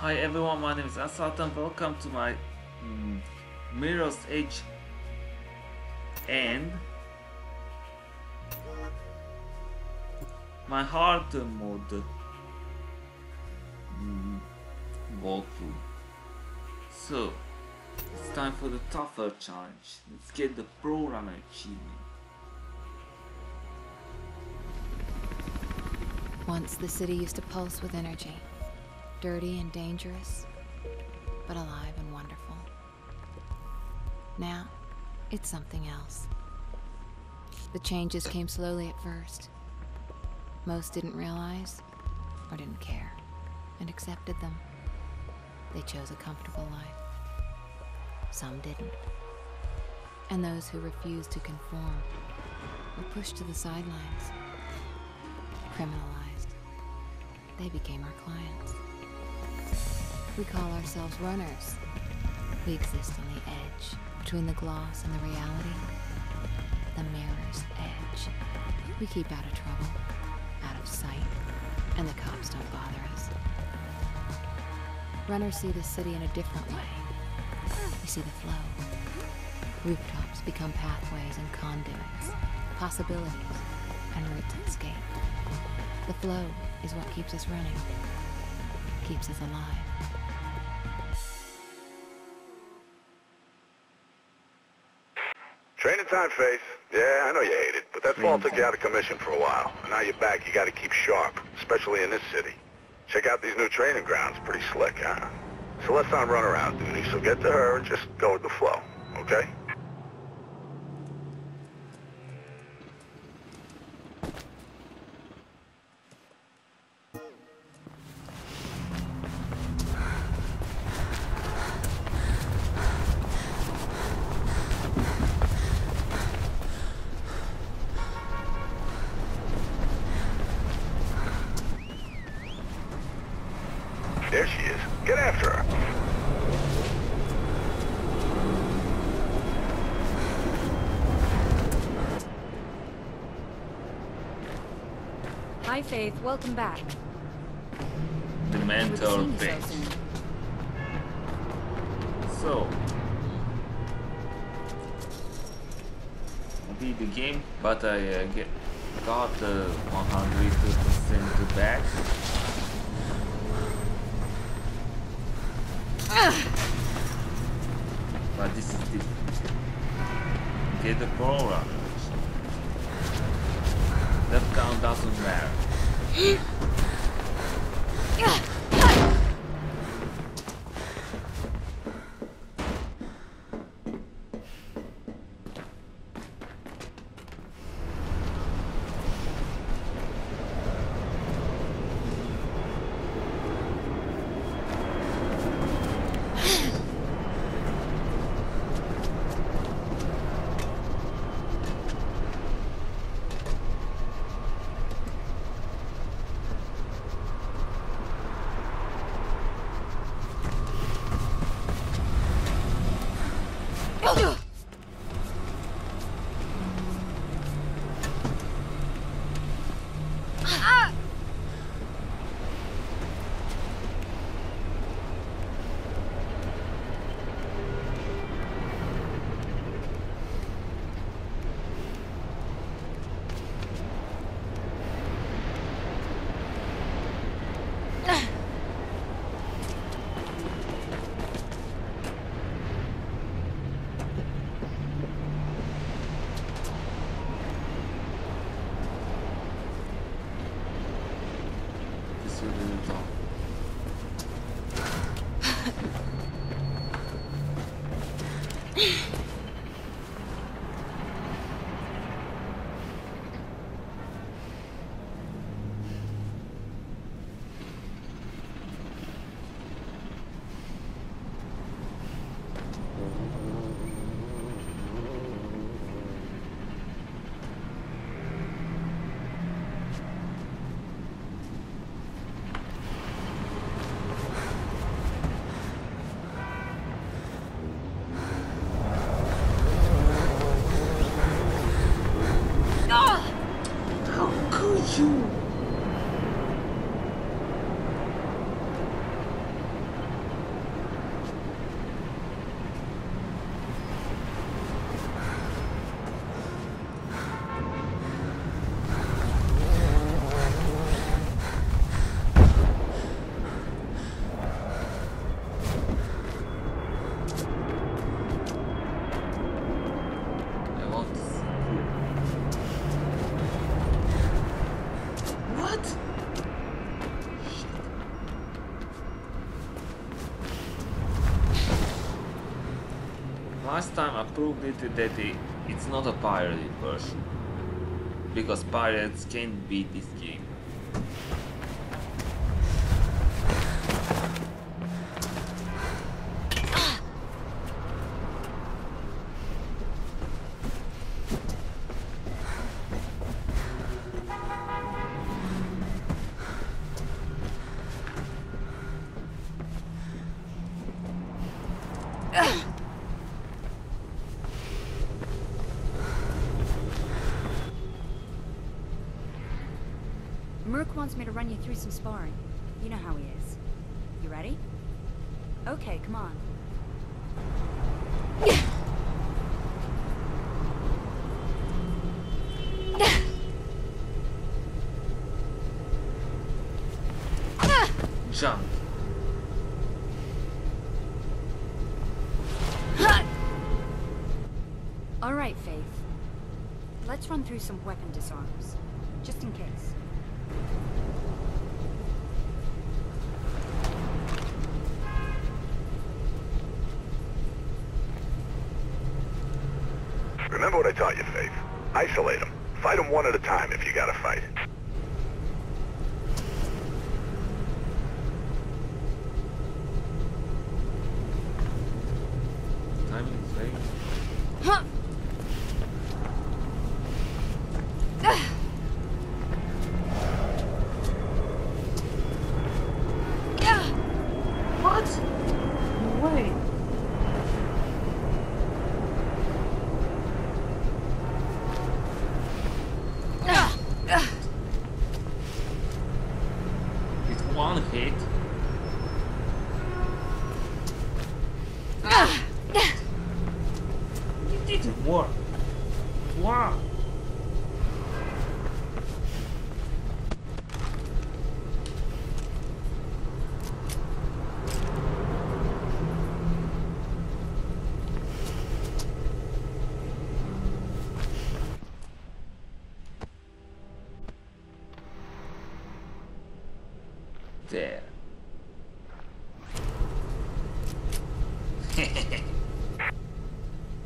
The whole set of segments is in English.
Hi everyone, my name is Asat and welcome to my mm, Mirror's Edge and my hard mode mm, walkthrough. So, it's time for the tougher challenge. Let's get the Pro Runner achievement. Once the city used to pulse with energy. Dirty and dangerous, but alive and wonderful. Now, it's something else. The changes came slowly at first. Most didn't realize, or didn't care, and accepted them. They chose a comfortable life. Some didn't. And those who refused to conform were pushed to the sidelines, criminalized. They became our clients. We call ourselves runners. We exist on the edge, between the gloss and the reality. The mirror's edge. We keep out of trouble, out of sight, and the cops don't bother us. Runners see the city in a different way. We see the flow. Rooftops become pathways and conduits, possibilities, and routes of escape. The flow is what keeps us running, keeps us alive. Time. Yeah, I know you hate it, but that fall took you out of commission for a while. And now you're back, you gotta keep sharp, especially in this city. Check out these new training grounds, pretty slick, huh? So let's not run around, duty, so get to her and just go with the flow, okay? There she is. Get after her. Hi, Faith. Welcome back. The mental to mentor see you so phase. soon. So, I beat the game, but I uh, get got the 102% back. But this is different. Get the pro runners. That count doesn't matter. time I proved it that it, it's not a pirated version. Because pirates can't beat this game. Me to run you through some sparring. You know how he is. You ready? Okay, come on. Jump. All right, Faith. Let's run through some weapon disarms, just in case. Remember what I taught you, Faith. Isolate them. Fight them one at a time if you gotta fight. Timing is very Huh. What? No way. It's one hit. It didn't work. Wow. There.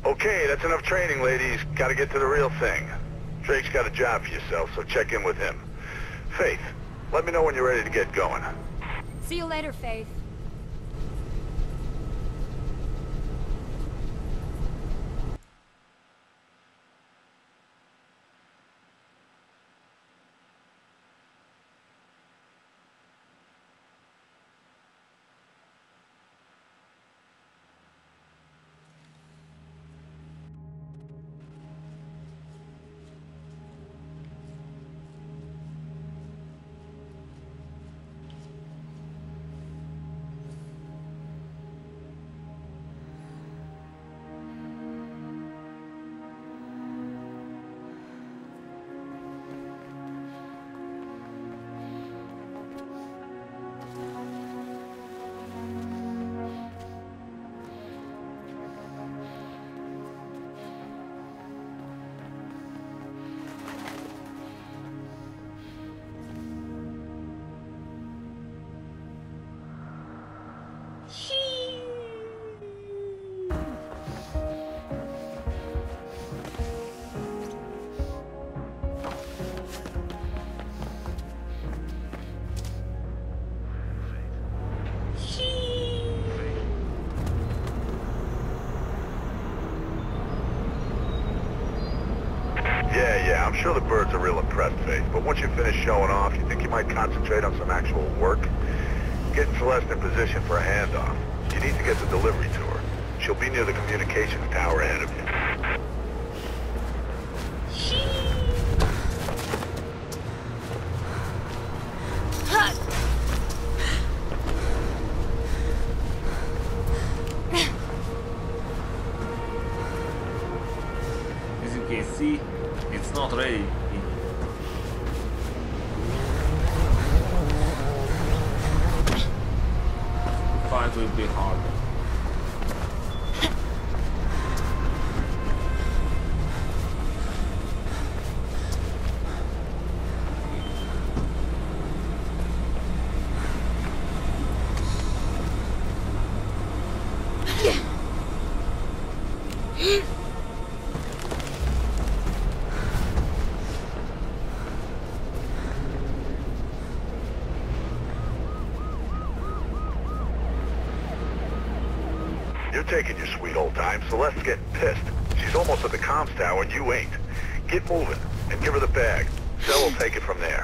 Okay, that's enough training, ladies. Gotta get to the real thing. Drake's got a job for yourself, so check in with him. Faith, let me know when you're ready to get going. See you later, Faith. Sure the birds are real impressed, Faith. But once you finish showing off, you think you might concentrate on some actual work? Getting Celeste in position for a handoff. You need to get the delivery to her. She'll be near the communications tower ahead of you. Comms tower you ain't. Get moving and give her the bag. Cel will take it from there.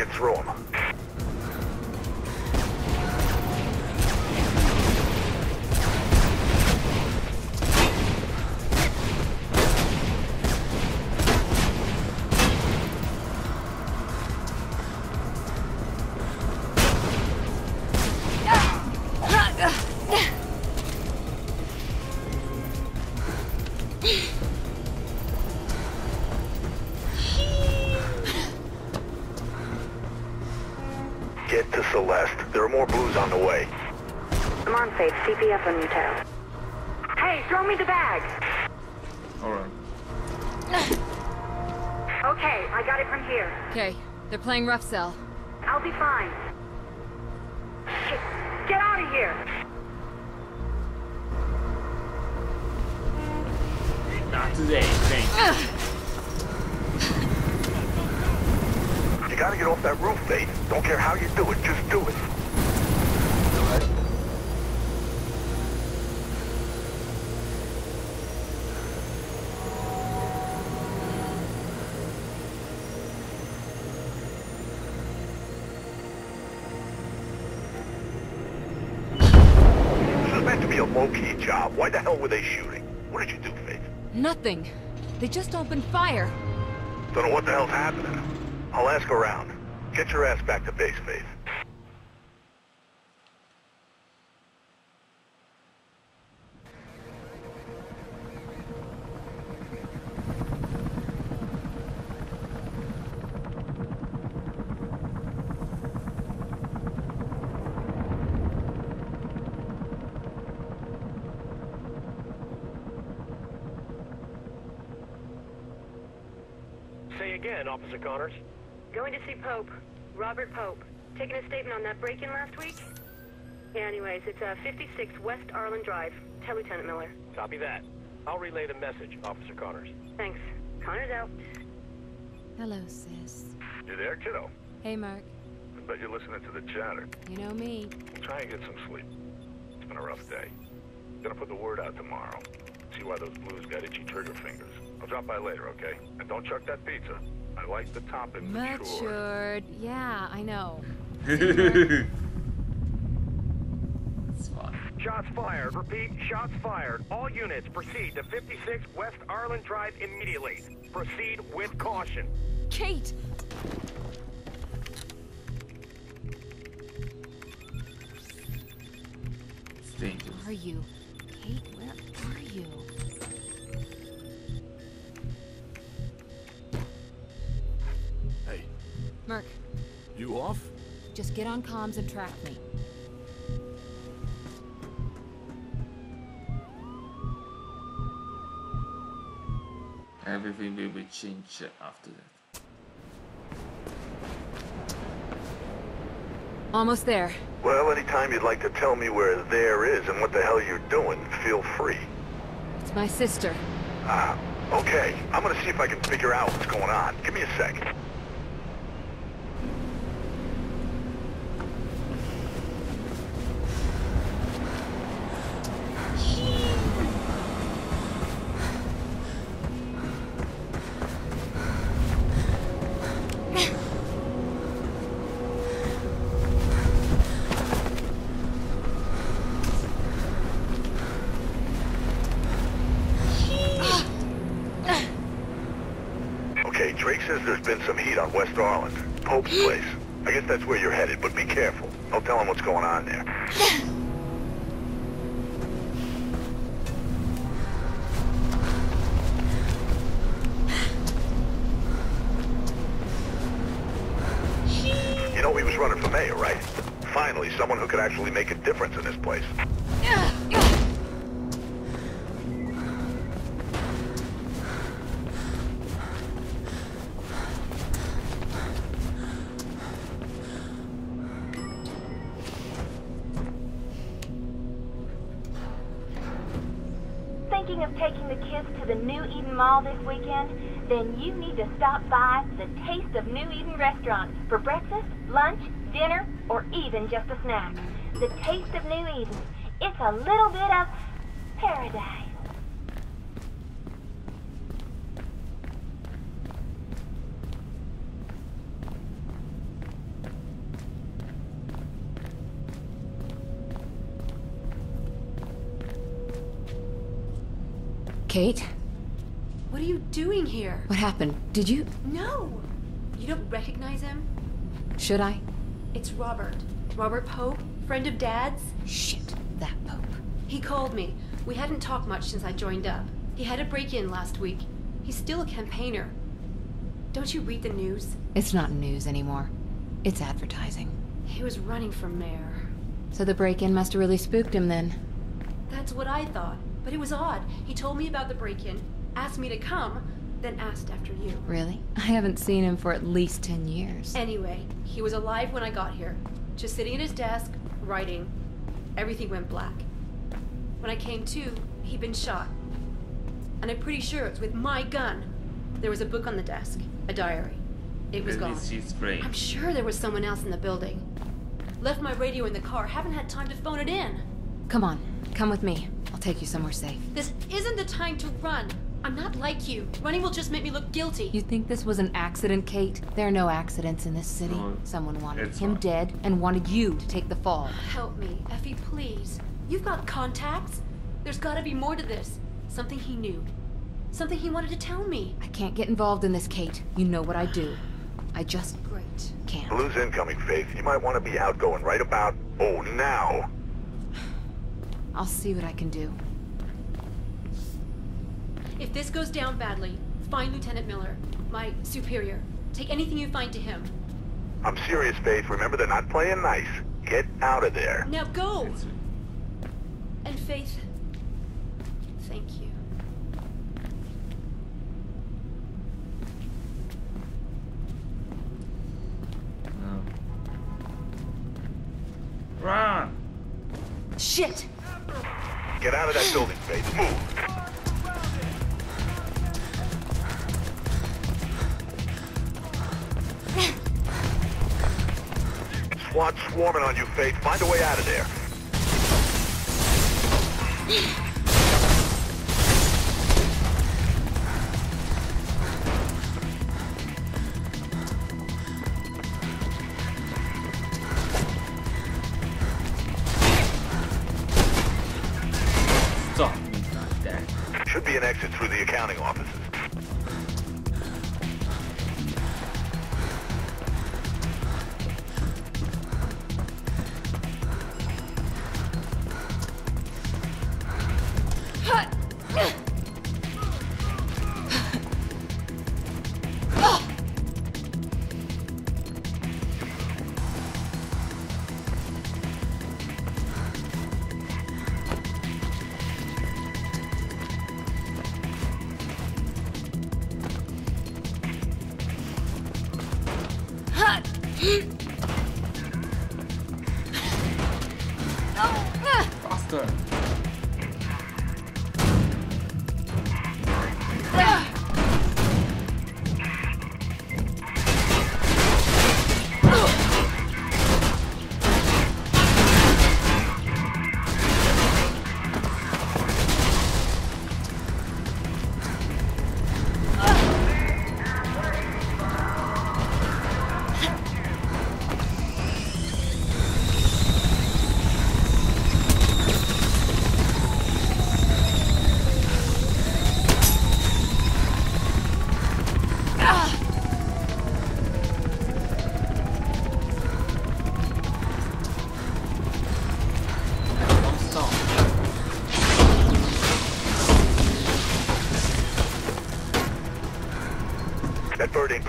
Get through them. There are more blues on the way. Come on, Faith. CPF on your tail. Hey, throw me the bag! alright. Okay, I got it from here. Okay, they're playing rough Cel. I'll be fine. Shit, get out of here! Not today, thanks. You gotta get off that roof, Faith. Don't care how you do it, just do it. Hell were they shooting? What did you do, Faith? Nothing. They just opened fire. Don't know what the hell's happening. I'll ask around. Get your ass back to base, Faith. Say again, Officer Connors. Going to see Pope. Robert Pope. Taking a statement on that break-in last week? Yeah, Anyways, it's uh, 56 West Arlen Drive. Tell Lieutenant Miller. Copy that. I'll relay the message, Officer Connors. Thanks. Connor's out. Hello, sis. You there, kiddo? Hey, Merc. I bet you're listening to the chatter. You know me. Try and get some sleep. It's been a rough day. Gonna put the word out tomorrow. See why those blues got itchy trigger fingers. I'll drop by later, okay? And don't chuck that pizza. I like the topping mature. Matured. Yeah, I know. it's fine. Shots fired. Repeat, shots fired. All units proceed to 56 West Arlen Drive immediately. Proceed with caution. Kate! It's dangerous. Are you? Just get on comms and track me. Everything will be changed after that. Almost there. Well, anytime you'd like to tell me where there is and what the hell you're doing, feel free. It's my sister. Ah, uh, okay. I'm gonna see if I can figure out what's going on. Give me a sec. West Arlen. Pope's place. I guess that's where Mall this weekend? Then you need to stop by the Taste of New Eden restaurant for breakfast, lunch, dinner, or even just a snack. The Taste of New Eden. It's a little bit of paradise. Kate, What are you doing here? what happened? Did you? No! You don't recognize him? Should I? It's Robert. Robert Pope, friend of Dad's. Shit, that Pope. He called me. We hadn't talked much since I joined up. He had a break-in last week. He's still a campaigner. Don't you read the news? It's not news anymore. It's advertising. He was running for mayor. So the break-in must have really spooked him then. That's what I thought. But it was odd. He told me about the break-in, asked me to come, then asked after you. Really? I haven't seen him for at least ten years. Anyway, he was alive when I got here. Just sitting at his desk, writing. Everything went black. When I came to, he'd been shot. And I'm pretty sure it's with my gun. There was a book on the desk, a diary. It was gone. least she's brave. I'm sure there was someone else in the building. Left my radio in the car, haven't had time to phone it in. Come on, come with me. I'll take you somewhere safe. This isn't the time to run. I'm not like you. Running will just make me look guilty. You think this was an accident, Kate? There are no accidents in this city. No, Someone wanted him not. dead and wanted you to take the fall. Help me, Effie, please. You've got contacts. There's gotta be more to this. Something he knew. Something he wanted to tell me. I can't get involved in this, Kate. You know what I do. I just Great. can't. Blue's incoming, Faith. You might want to be outgoing right about, oh, now. I'll see what I can do. If this goes down badly, find Lieutenant Miller, my superior. Take anything you find to him. I'm serious, Faith. Remember, they're not playing nice. Get out of there. Now go! And Faith, thank you. no. Run! Shit! Get out of that building, Faith. Move. SWAT swarming on you, Faith. Find a way out of there.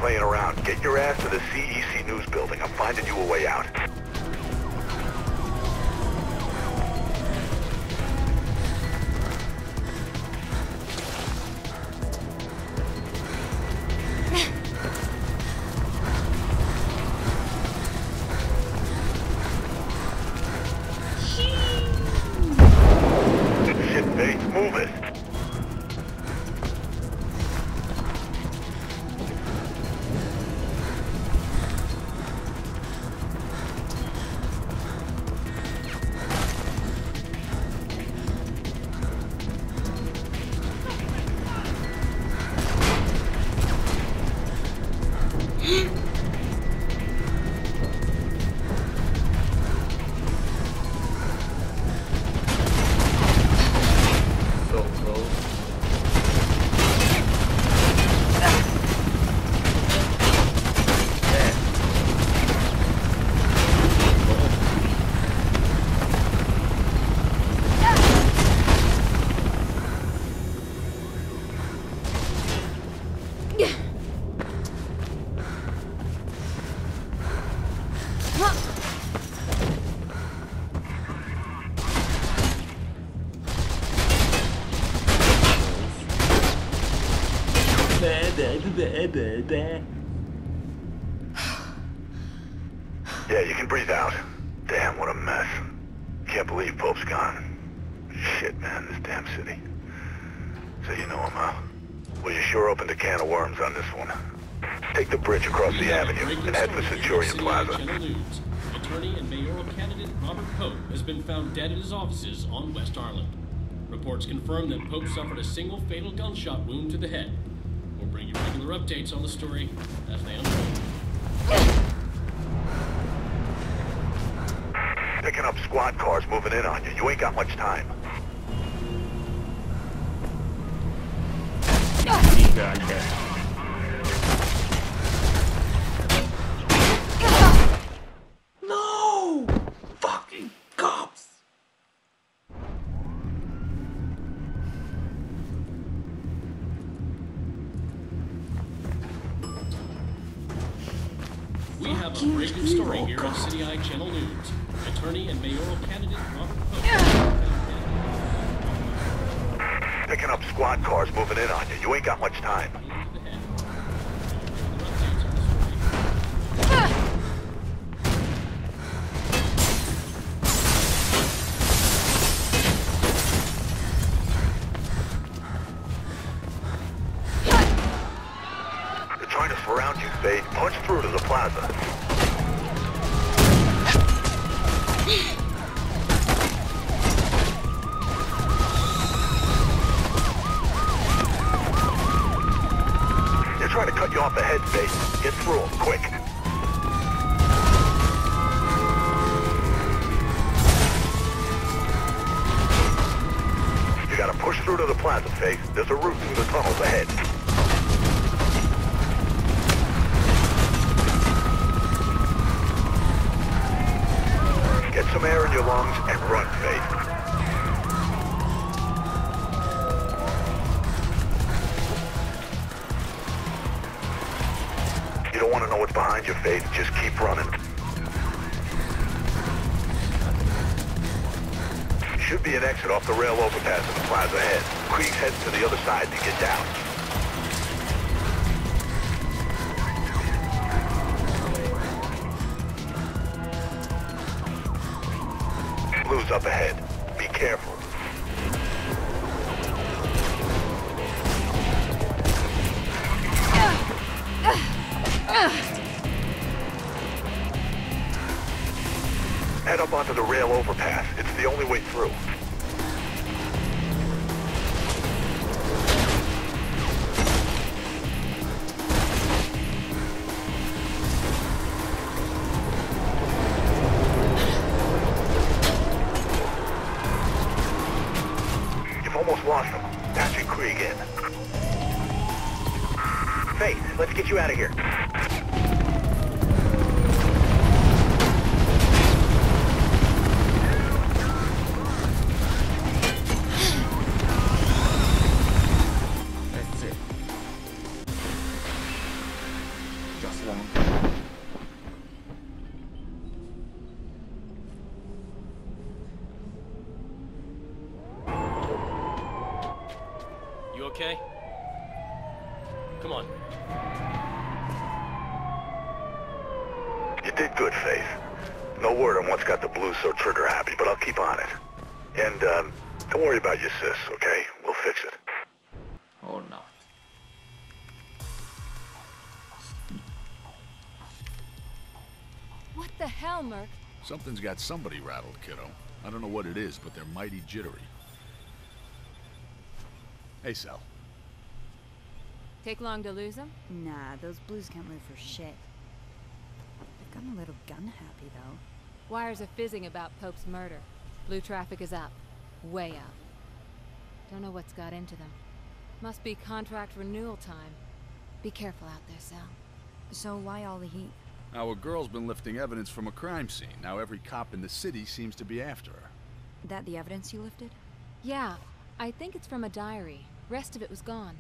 playing around. Get your ass to the CEC News building. I'm finding you a way out. Yeah, you can breathe out. Damn, what a mess. Can't believe Pope's gone. Shit, man, this damn city. So you know him, huh? Well, you sure opened a can of worms on this one. Take the bridge across the avenue and head for Centurion Plaza. Attorney and mayoral candidate Robert Pope has been found dead in his offices on West Arlen. Reports confirm that Pope suffered a single fatal gunshot wound to the head. Updates on the story as they unfold. Picking up squad cars moving in on you. You ain't got much time. Have a breaking story here on City Eye Channel News. Attorney and mayoral candidate Robert Pope. Picking up squad cars moving in on you. You ain't got much time. Faith, let's get you out of here. Something's got somebody rattled, kiddo. I don't know what it is, but they're mighty jittery. Hey, Cel. Take long to lose him? Nah, those blues can't move for shit. They've gotten a little gun happy, though. Wires are fizzing about Pope's murder. Blue traffic is up. Way up. Don't know what's got into them. Must be contract renewal time. Be careful out there, Cel. So why all the heat? Our girl's been lifting evidence from a crime scene. Now every cop in the city seems to be after her. That the evidence you lifted? Yeah, I think it's from a diary. Rest of it was gone.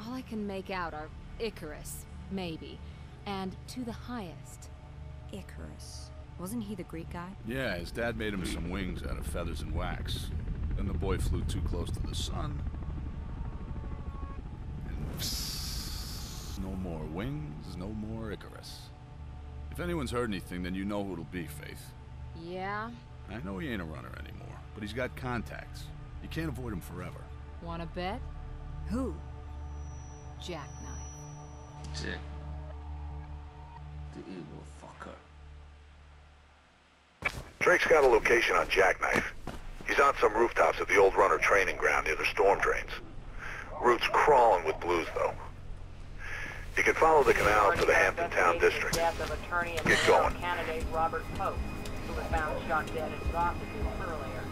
All I can make out are Icarus, maybe, and to the highest. Icarus. Wasn't he the Greek guy? Yeah, his dad made him some wings out of feathers and wax. Then the boy flew too close to the sun. And psst, no more wings, no more Icarus. If anyone's heard anything, then you know who it'll be, Faith. Yeah? I know he ain't a runner anymore, but he's got contacts. You can't avoid him forever. Wanna bet? Who? Jacknife. Jack. The evil fucker. Drake's got a location on Jacknife. He's on some rooftops at the old runner training ground near the storm drains. Root's crawling with blues, though. You can follow the canal to the Hampton Town District. Death of attorney and Get going. candidate Robert Pope, who was found shot dead his earlier.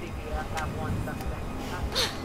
CPF have one suspect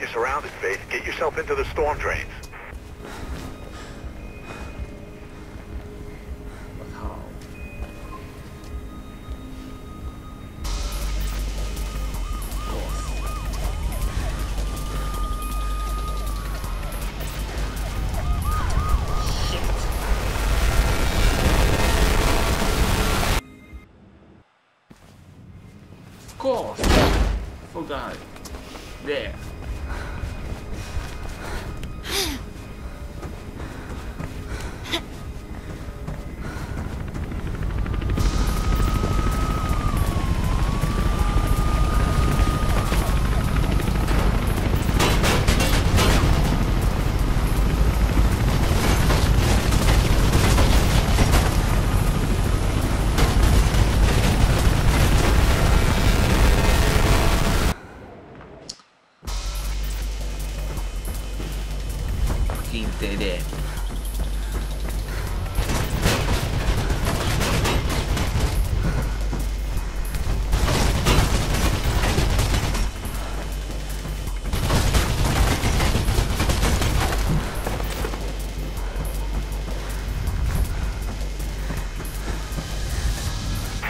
you surrounded, Faith. Get yourself into the storm drains.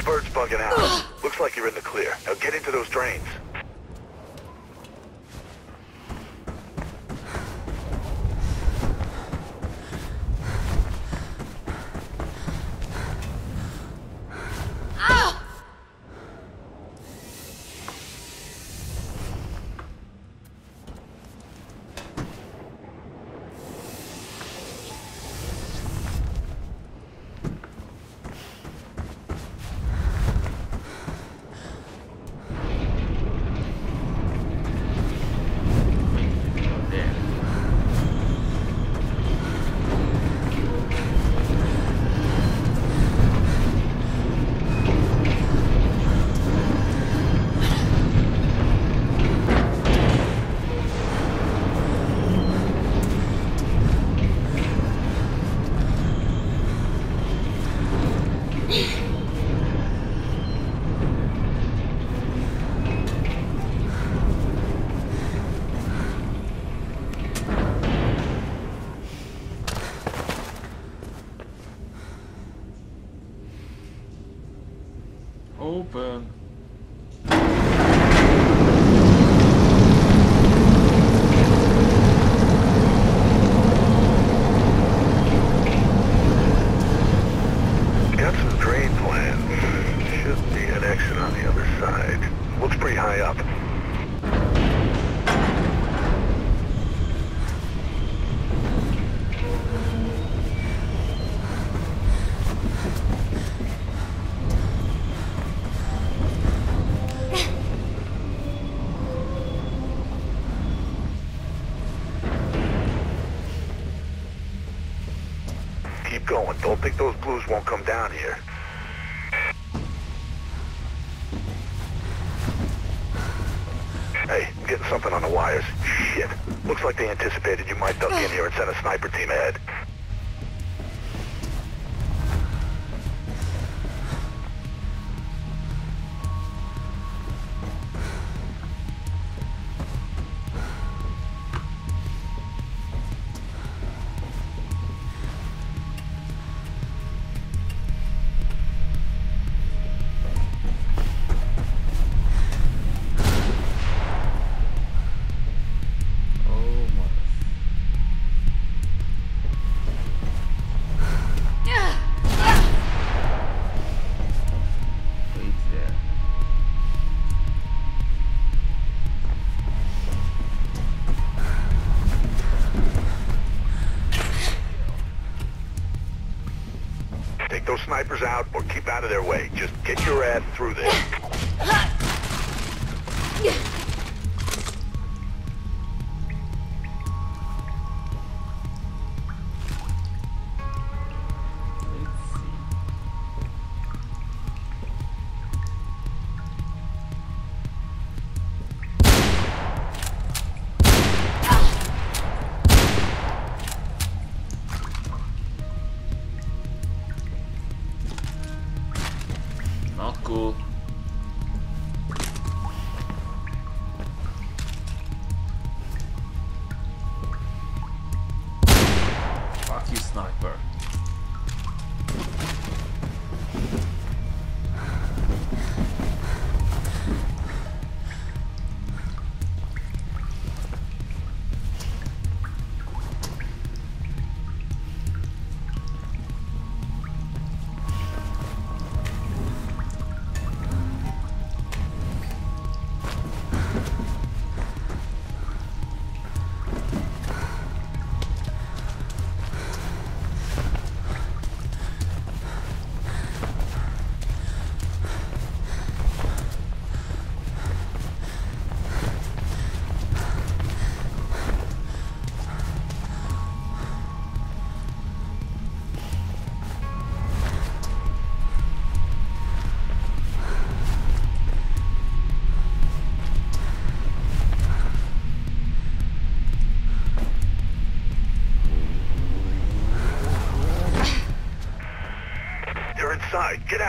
bird's bugging out. Looks like you're in the clear. Now get into those drains. out or keep out of their way. Just get your ass through there.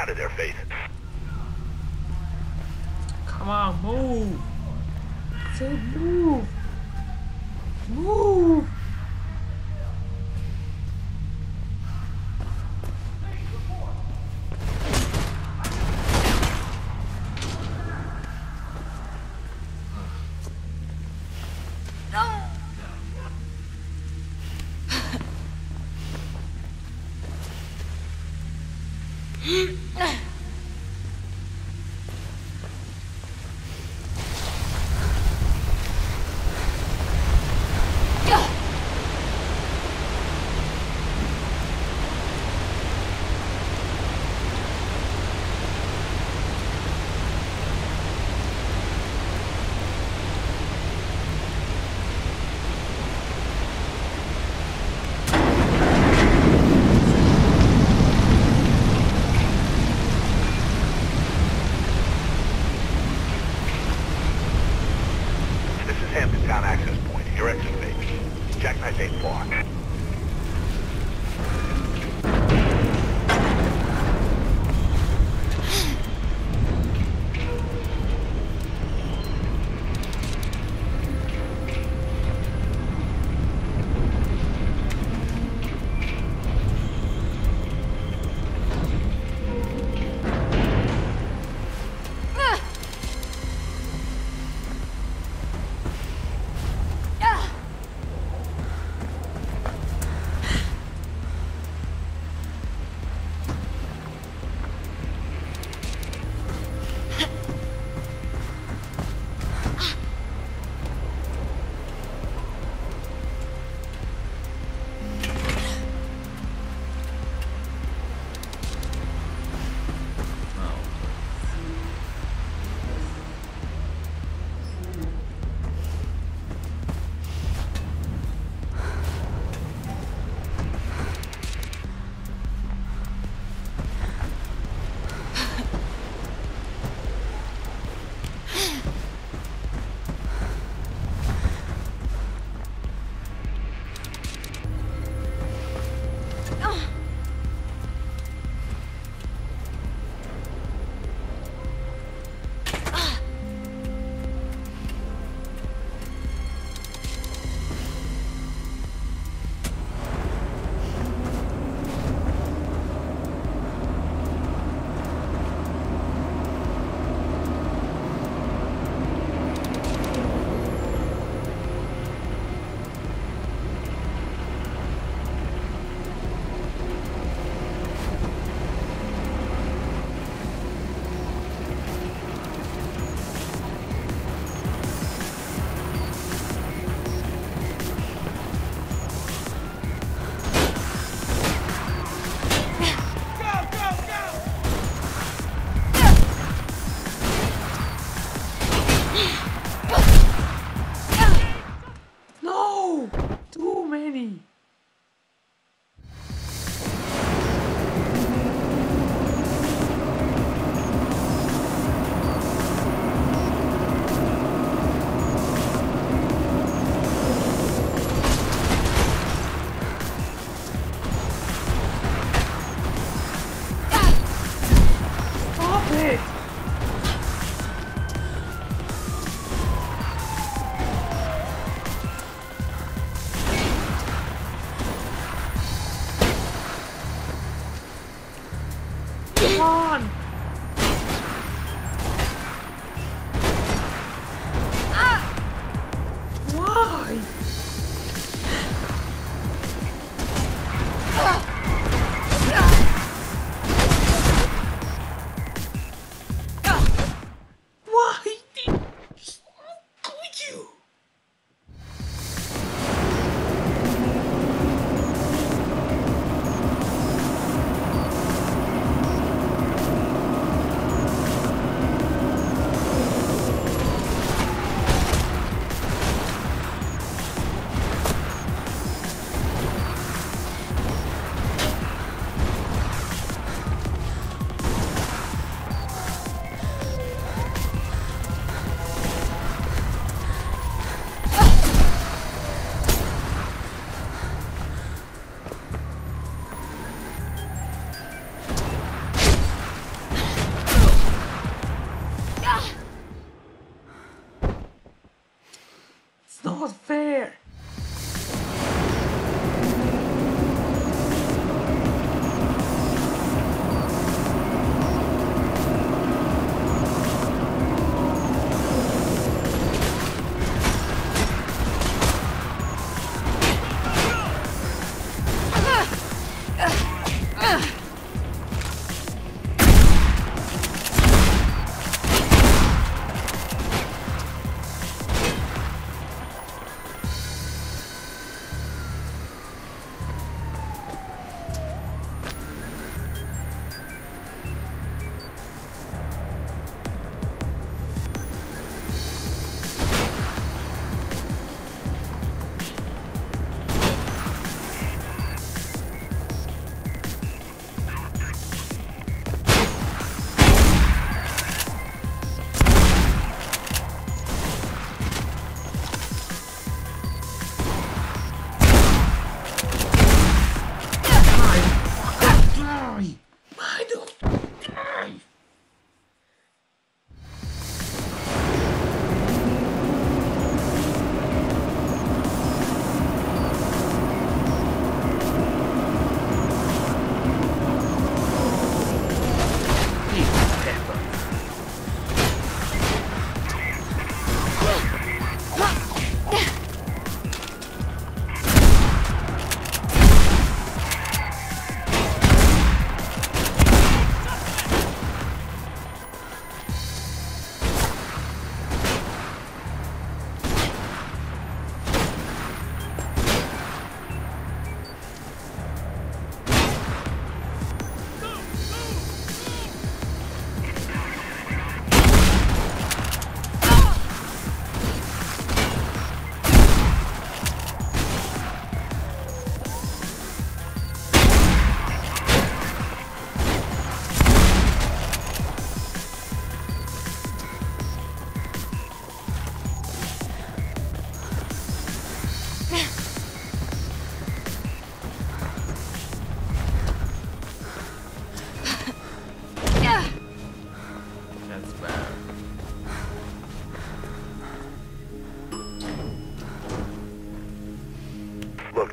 Out of there, Faith. Come on, move! Say move! Move!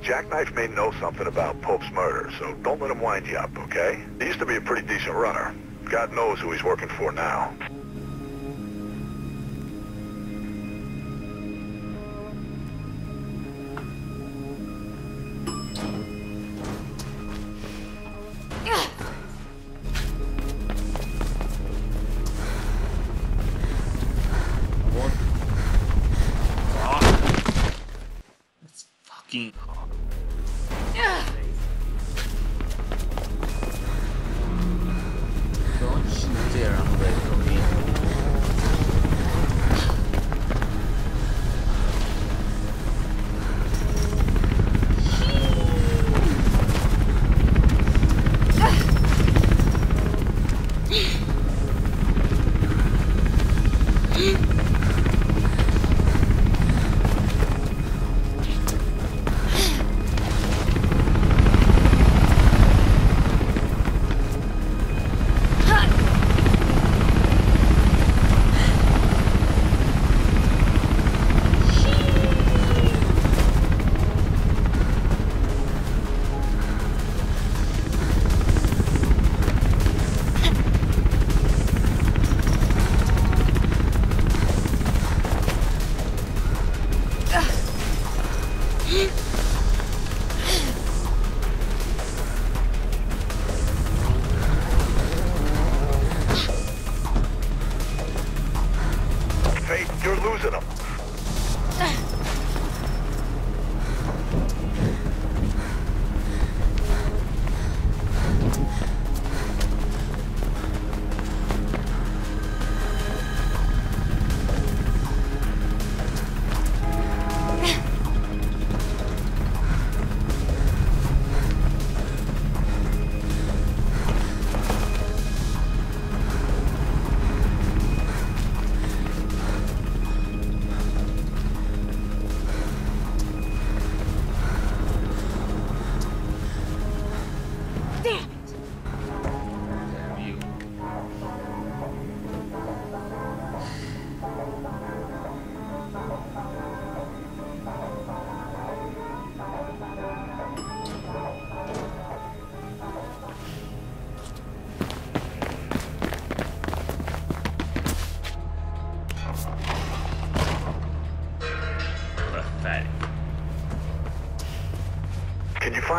Jacknife may know something about Pope's murder, so don't let him wind you up, okay? He used to be a pretty decent runner. God knows who he's working for now.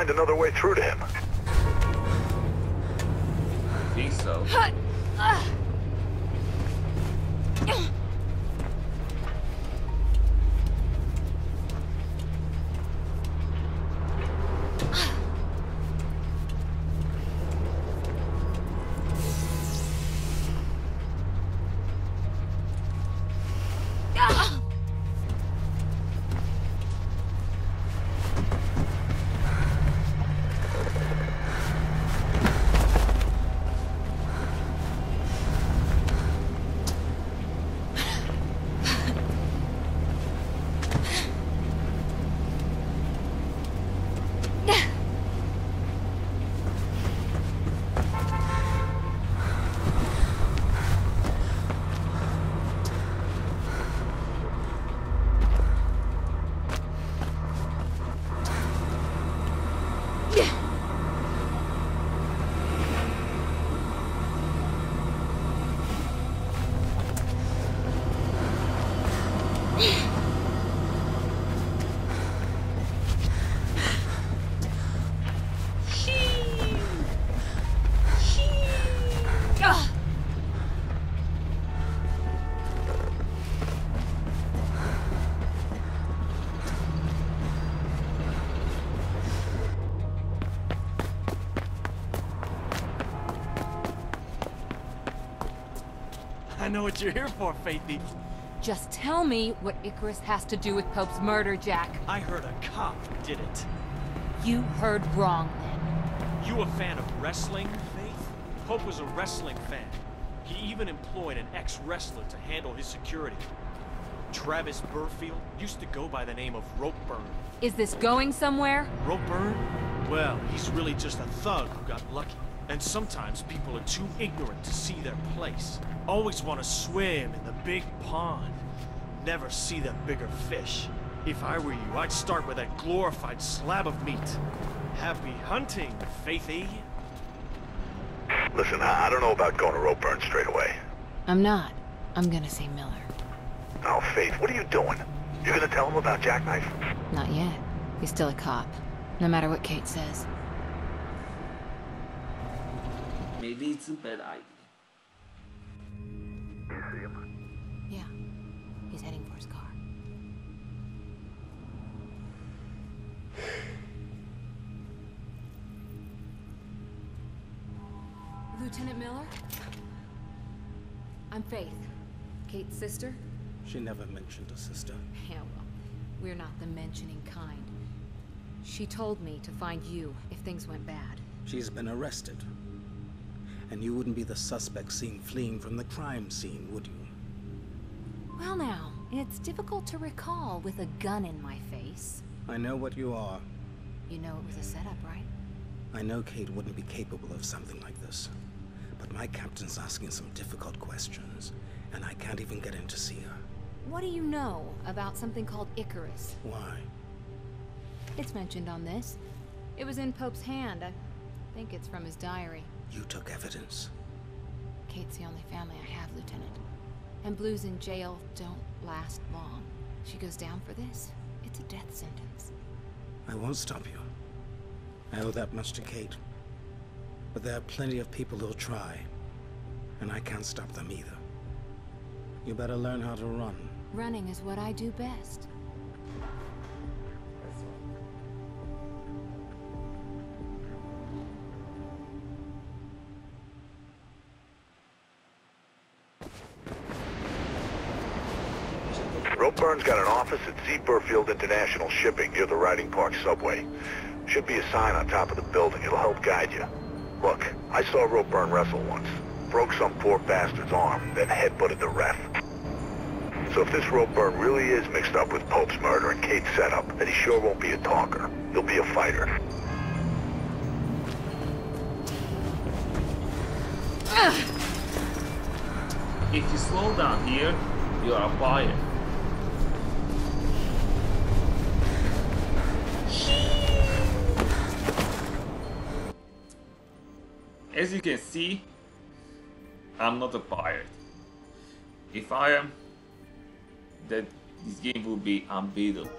Find another way through to know what you're here for, Faithy. Just tell me what Icarus has to do with Pope's murder, Jack. I heard a cop did it. You heard wrong then. You a fan of wrestling, Faith? Pope was a wrestling fan. He even employed an ex-wrestler to handle his security. Travis Burfield used to go by the name of Ropeburn. Is this going somewhere? Ropeburn? Well, he's really just a thug who got lucky. And sometimes people are too ignorant to see their place. Always want to swim in the big pond. Never see the bigger fish. If I were you, I'd start with that glorified slab of meat. Happy hunting, Faithy. Listen, I I don't know about going to Ropeburn straight away. I'm not. I'm gonna see Miller. Oh, Faith, what are you doing? You're gonna tell him about Jacknife? Not yet. He's still a cop. No matter what Kate says. Maybe it's a bad idea. He's heading for his car. Lieutenant Miller? I'm Faith. Kate's sister? She never mentioned a sister. Yeah, well, we're not the mentioning kind. She told me to find you if things went bad. She's been arrested. And you wouldn't be the suspect seen fleeing from the crime scene, would you? Well now, it's difficult to recall with a gun in my face. I know what you are. You know it was a setup, right? I know Kate wouldn't be capable of something like this. But my captain's asking some difficult questions, and I can't even get in to see her. What do you know about something called Icarus? Why? It's mentioned on this. It was in Pope's hand. I think it's from his diary. You took evidence. Kate's the only family I have, Lieutenant. And blues in jail don't last long. She goes down for this, it's a death sentence. I won't stop you. I owe that much to Kate. But there are plenty of people who'll try. And I can't stop them either. You better learn how to run. Running is what I do best. Ropeburn's got an office at Z Burfield International Shipping near the Riding Park subway. Should be a sign on top of the building. It'll help guide you. Look, I saw Ropeburn wrestle once. Broke some poor bastard's arm, then headbutted the ref. So if this Ropeburn really is mixed up with Pope's murder and Kate's setup, then he sure won't be a talker. He'll be a fighter. If you slow down here, you are a fired. As you can see, I'm not a pirate. If I am, then this game will be unbeatable.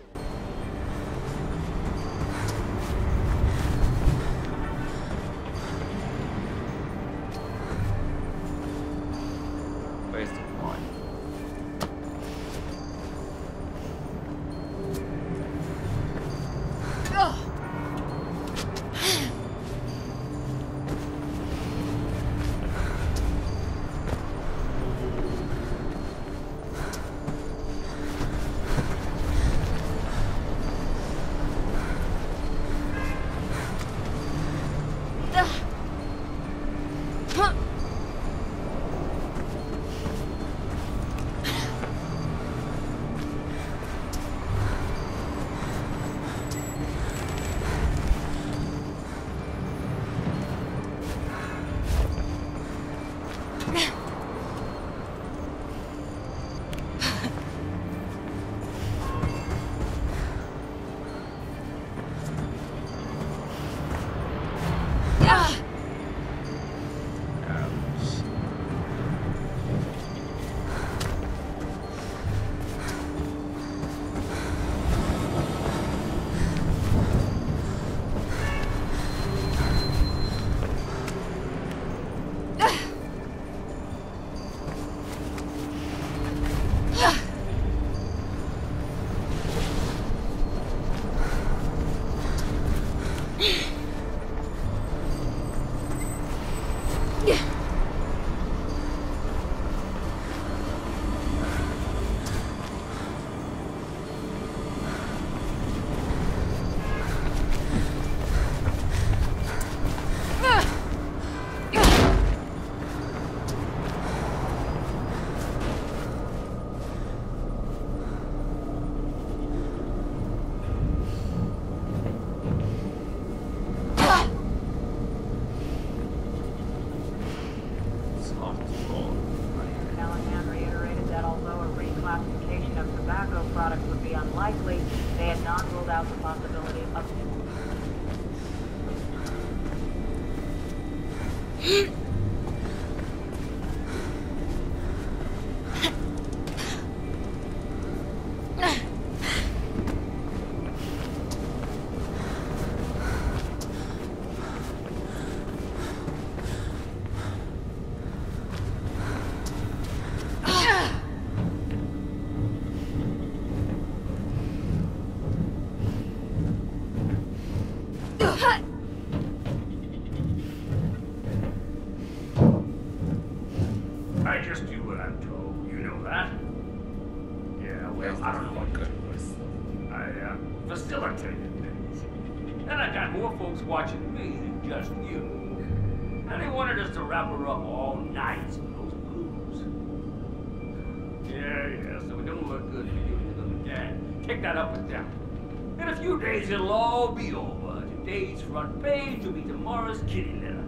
Days, it'll all be over. Today's front page will be tomorrow's kitty litter.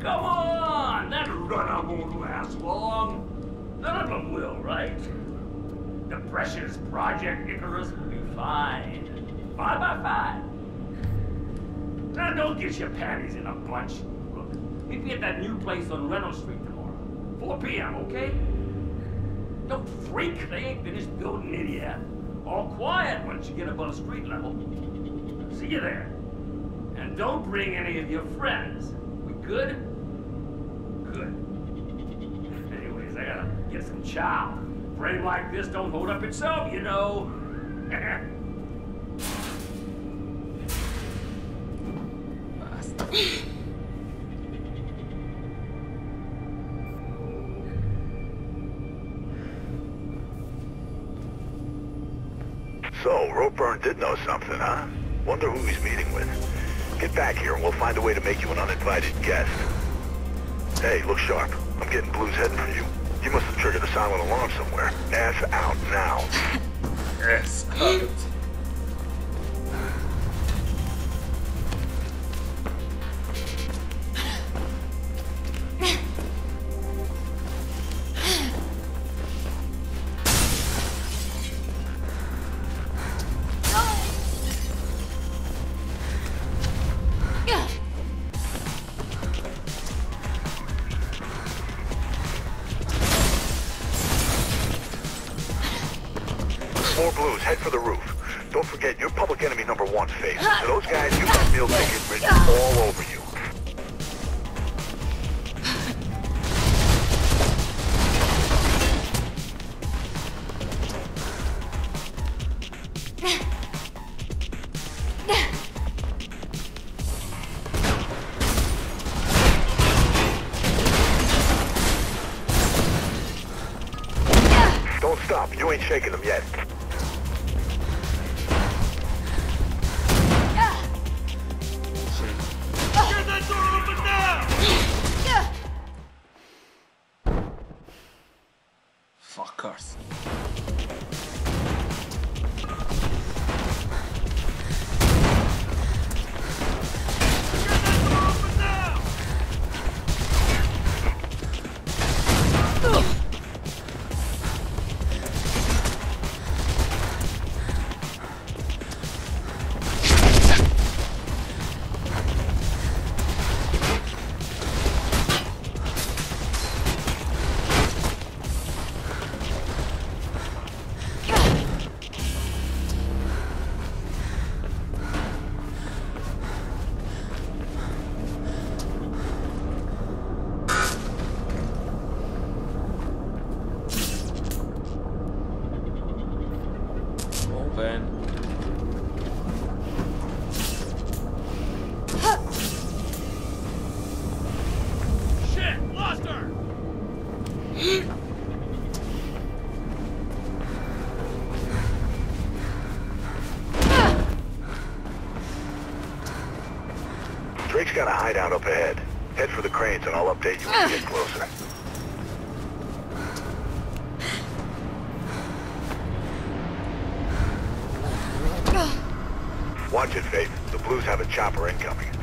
Come on! That run-up won't last long. None of them will, right? The precious Project Icarus will be fine. Five by five. Now don't get your panties in a bunch. Look, meet me at that new place on Reynolds Street tomorrow. 4 p.m., okay? Don't freak, they ain't finished building it yet. All quiet once you get above street level. See you there. And don't bring any of your friends. We good? Good. Anyways, I gotta get some chow. Frame like this don't hold up itself, you know. So, Ropeburn did know something, huh? Wonder who he's meeting with. Get back here and we'll find a way to make you an uninvited guest. Hey, look sharp. I'm getting blues heading for you. You must have triggered a silent alarm somewhere. Ass out now. Ass out. Hideout up ahead. Head for the cranes and I'll update you when we get ah. closer. Ah. Watch it, Faith. The Blues have a chopper incoming.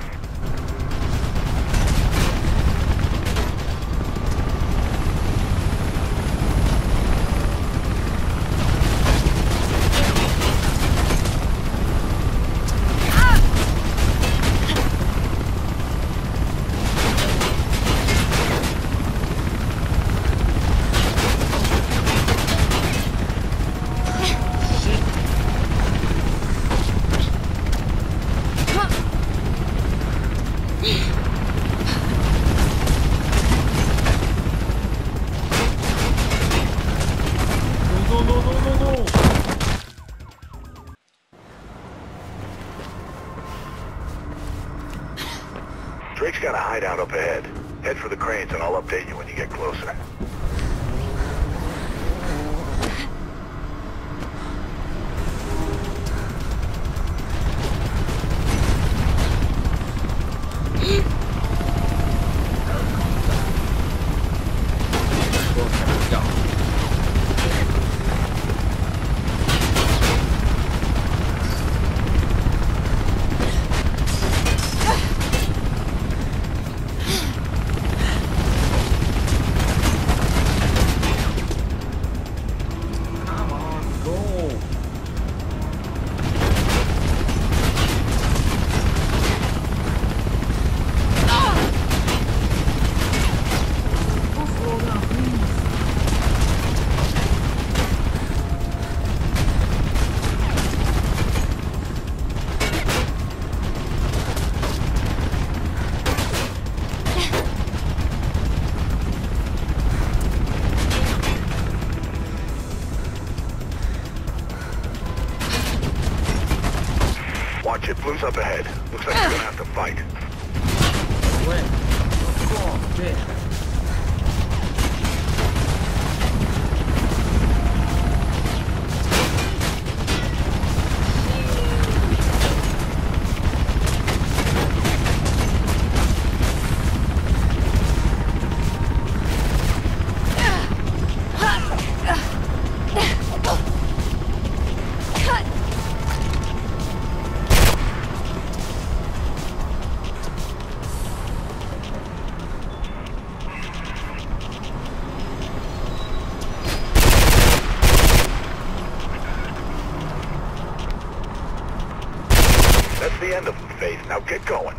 Get going.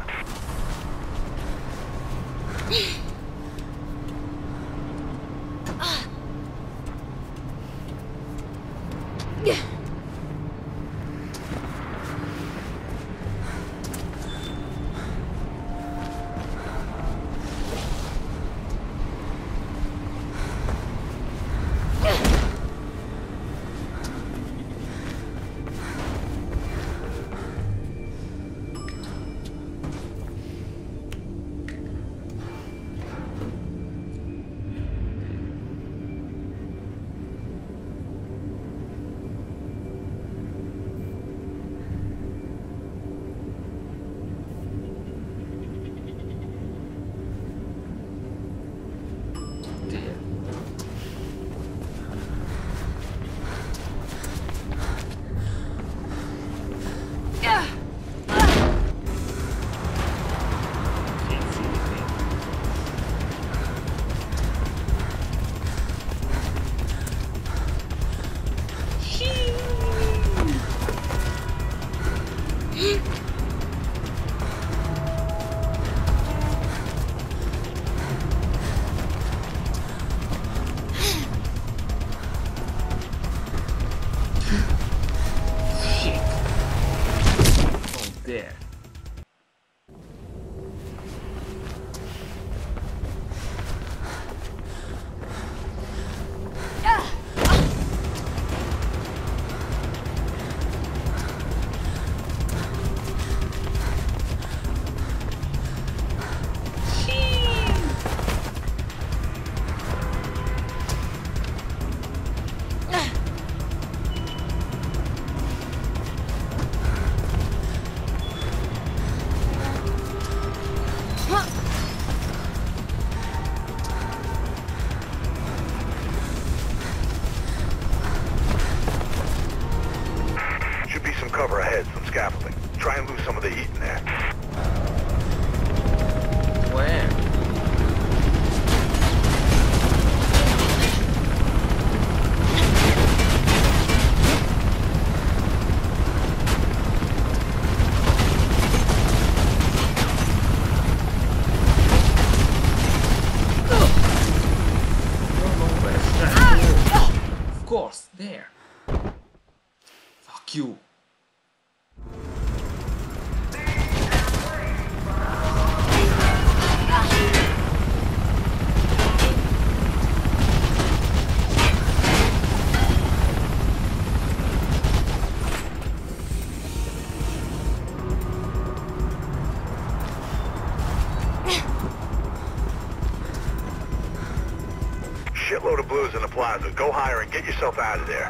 Go higher and get yourself out of there.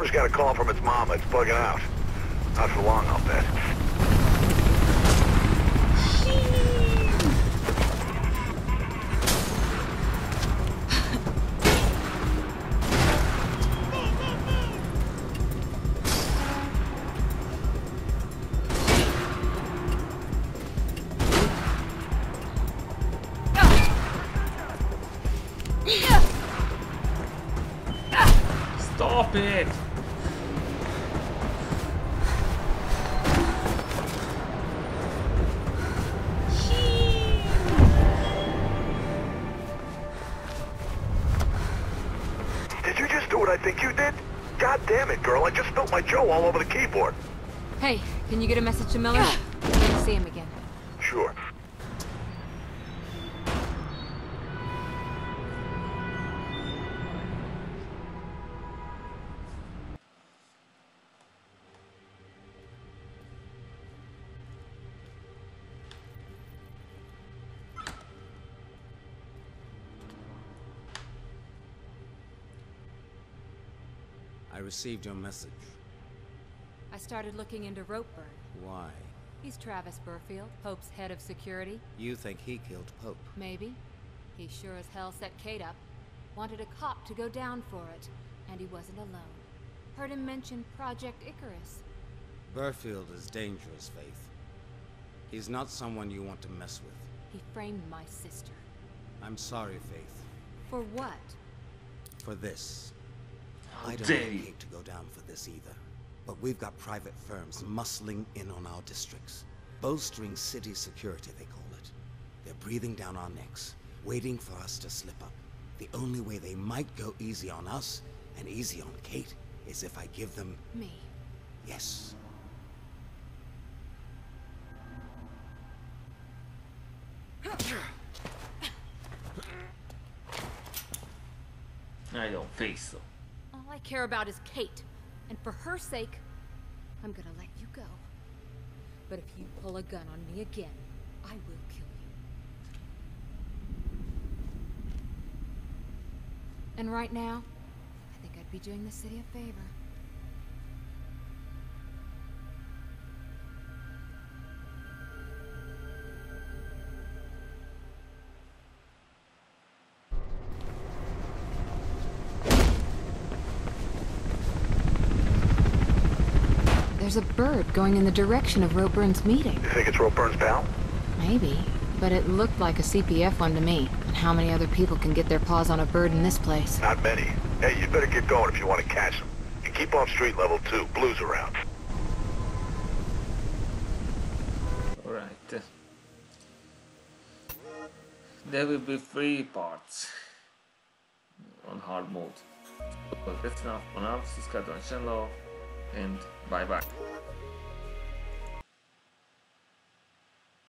Chopper's got a call from its mama. It's bugging out. Not for long, all over the keyboard. Hey, can you get a message to Miller? See him again. Sure. I received your message. I started looking into Ropeburn. Why? He's Travis Burfield, Pope's head of security. You think he killed Pope? Maybe. He sure as hell set Kate up. Wanted a cop to go down for it, and he wasn't alone. Heard him mention Project Icarus. Burfield is dangerous, Faith. He's not someone you want to mess with. He framed my sister. I'm sorry, Faith, For what? for this. How I don't dare want. Kate to go down for this either. But we've got private firms muscling in on our districts. Bolstering city security, they call it. They're breathing down our necks, waiting for us to slip up. The only way they might go easy on us and easy on Kate is if I give them Me. yes. I don't think so. All I care about is Kate. And for her sake, I'm gonna let you go. But if you pull a gun on me again, I will kill you. And right now, I think I'd be doing the city a favor. There's a bird going in the direction of Ropeburn's meeting. You think it's Ropeburns, pal? Maybe, but it looked like a CPF one to me. And how many other people can get their paws on a bird in this place? Not many. Hey, you better get going if you want to catch them. And keep off street level too. Blues around. Alright. There will be three parts on hard mode. But that's enough for now. This is Kadron Shenlo, and bye bye.